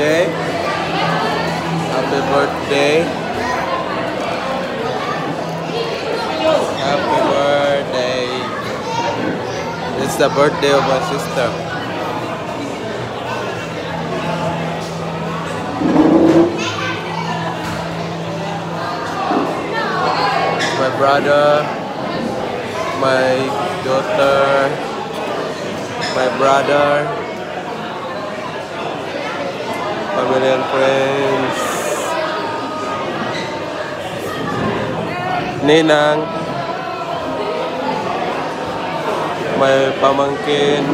birthday. Happy birthday. Happy birthday. It's the birthday of my sister. My brother, my daughter, my brother, family and friends, Ninang, my pamangkin,